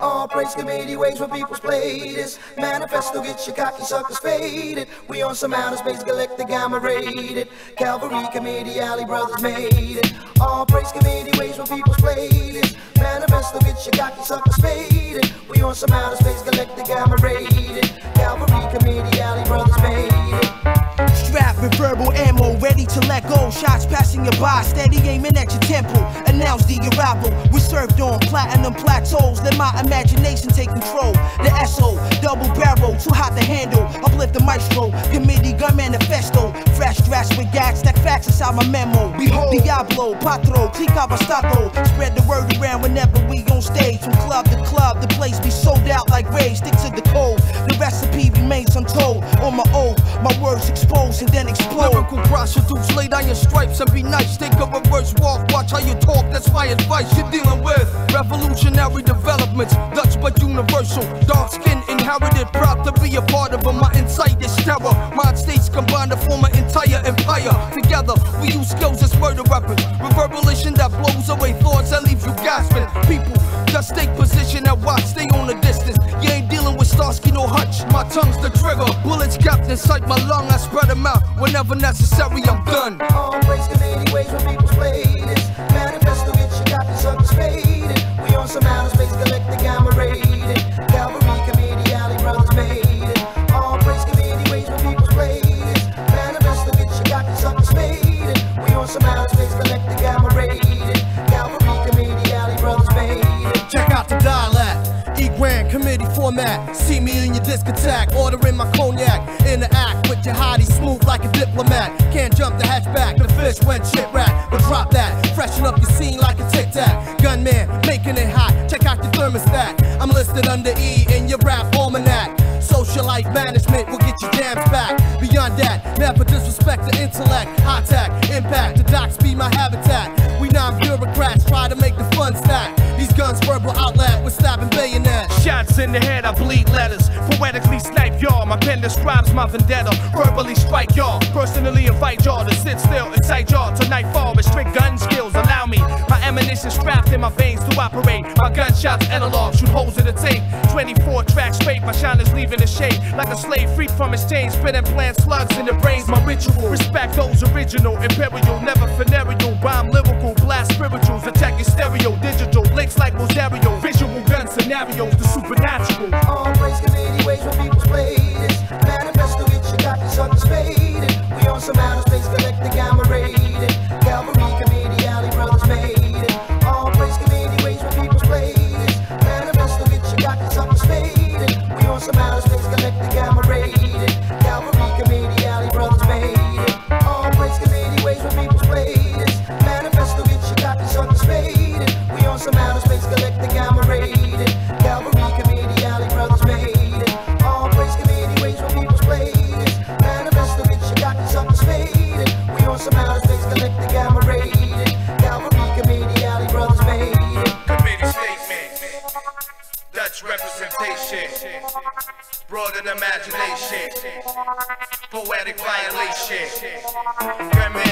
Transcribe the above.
All praise committee ways when people's play this Manifesto get your cocky suckers faded. We on some outer space galactic gamma rated. Calvary committee alley brothers made it. All praise committee ways when people's play this Manifesto get your cocky suckers faded. We on some outer space galactic gamma rated. Calvary committee alley brothers made it. Strapped with verbal ammo, to let go. Shots passing you by, steady aiming at your temple. Announce the arrival. We served on platinum plateaus. Let my imagination take control. The SO, double barrel, too hot to handle. Uplift the maestro, committee gun manifesto. Fresh dress with gags, stack facts inside my memo. Behold, Diablo, Patro, Clica Bastato. Spread the word around whenever we on stage. From club to club, the place be sold out like rage. Stick to the code. The recipe remains untold. On my oath, my words expose and then explode. Lyrical prostitutes, lay down your stripes and be nice. Take a reverse walk, watch how you talk. That's my advice. You're dealing with revolutionary developments, Dutch but universal. Dark skin inherited, proud to be a part of them. My insight is terror. Mind states combined to form an entire empire. Together, we use skills as murder weapons. Reverberation that blows away thoughts and leaves you gasping. People just take position and watch, stay on the distance. You ain't dealing with Starsky no Hutch. My tongue's the trigger. Bullets capped inside my lung. Them out whenever necessary. I'm done. Committee ways when people's play committee format. See me in your discotheque, ordering my cognac. Interact with your hottie, smooth like a diplomat. Can't jump the hatchback, the fish went shit rack. But drop that, freshen up your scene like a tic tac. Gunman, making it hot. Check out your thermostat. I'm listed under E in your rap almanac. Socialite management will get your jams back. Beyond that, never disrespect the intellect. High tech, impact, the docks be my habitat. We non bureaucrats try to make the fun stack. These guns verbal outlet with in the head, I bleed letters. Poetically snipe y'all. My pen describes my vendetta. Verbally strike y'all. Personally invite y'all to sit still inside y'all till nightfall. Restrict gun skills. Allow me. My ammunition strapped in my veins to operate. My gunshots analog. Shoot holes in the tape. 24 tracks straight. My shine is leaving the shade. Like a slave freed from his chains. Spit and plant slugs in the brains. My ritual. Respect those original. Imperial. Never funereal. Rhyme lyrical. Blast spirituals. Attack your stereo. Digital. Links like Rosario. Visual gun scenarios. Supernatural. Representation. Broaden imagination. Poetic violation. Grandma